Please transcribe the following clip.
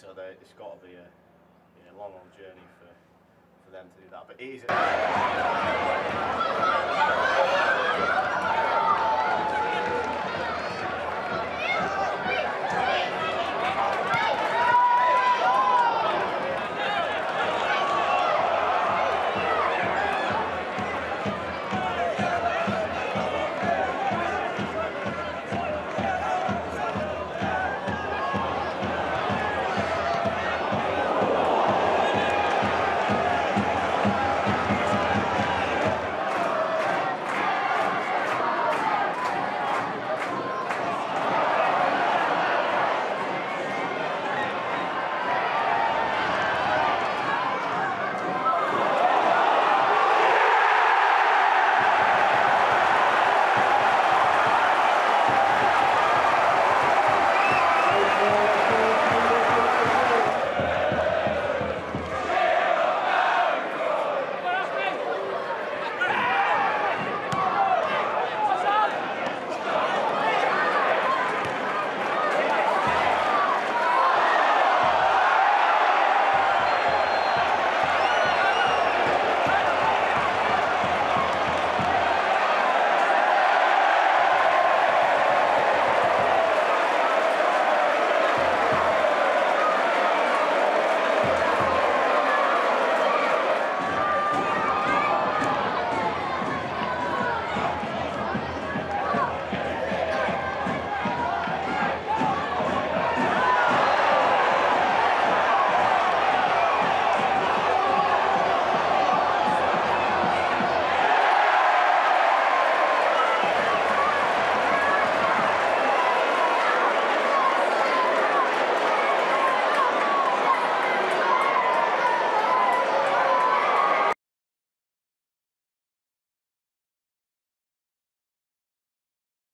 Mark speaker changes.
Speaker 1: So they, it's got to be a yeah, long, long journey for, for them to do that. But it is.